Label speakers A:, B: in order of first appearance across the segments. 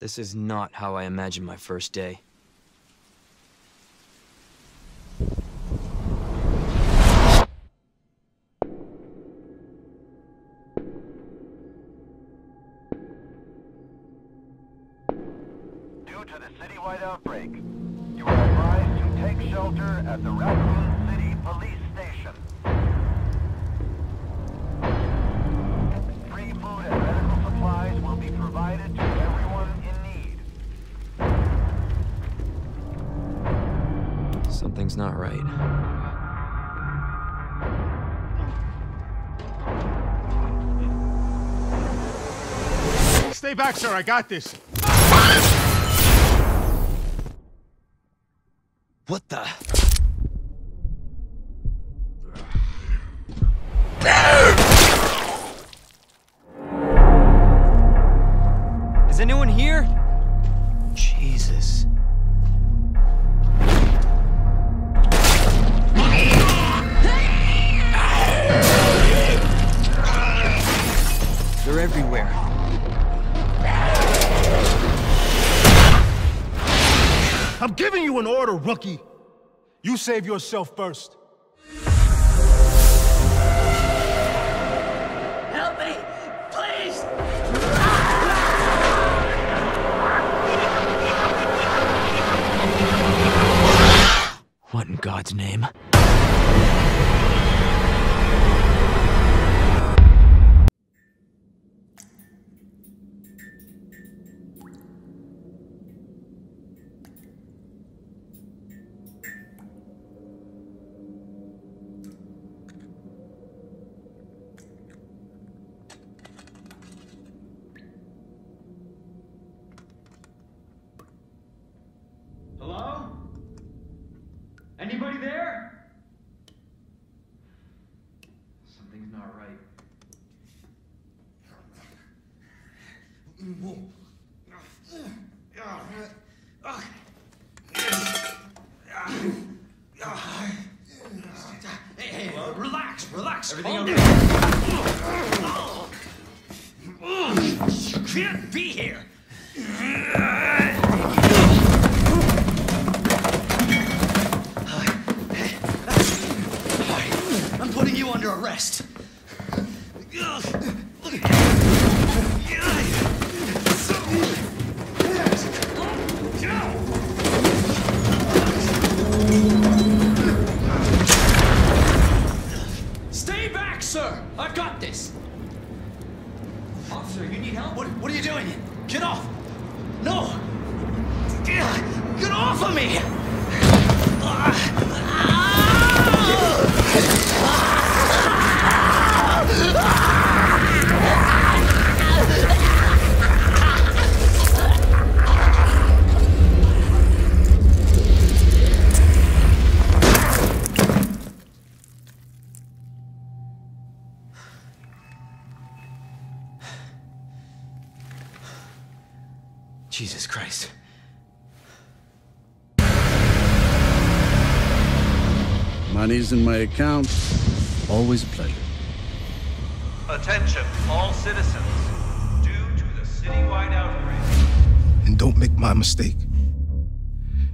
A: This is not how I imagined my first day.
B: Due to the citywide outbreak, you are advised to take shelter at the Raccoon City Police
A: Something's not right.
C: Stay back, sir. I got this.
A: What the?
C: I'm giving you an order, rookie. You save yourself first.
D: Help me! Please!
A: What in God's name?
E: Anybody there? Something's not right.
D: Hey, hey, relax, relax.
E: Everything
D: calm down. You can't be here. Sir! I've got this! Officer, you need help? What, what are you doing? Get off! No! Get off of me! Ah.
A: Jesus Christ.
F: Money's in my account. Always a pleasure.
B: Attention, all citizens. Due to the citywide outbreak,
G: And don't make my mistake.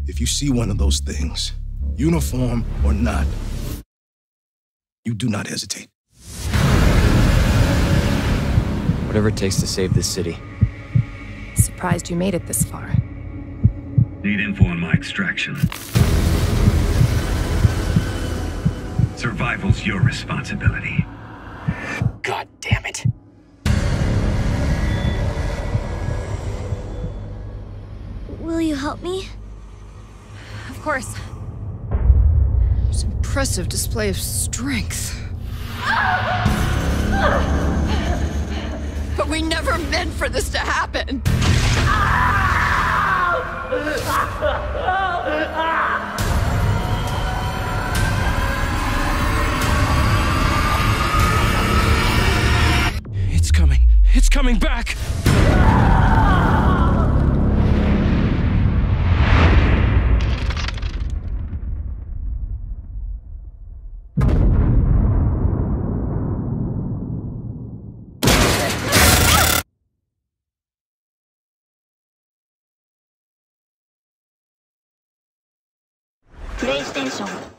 G: If you see one of those things, uniform or not, you do not hesitate.
A: Whatever it takes to save this city.
H: Surprised you made it this far.
I: Need info on my extraction. Survival's your responsibility.
A: God damn it.
J: Will you help me?
H: Of course. It's an impressive display of strength. But we never meant for this to happen.
A: It's coming. It's coming back.
J: プレイステーション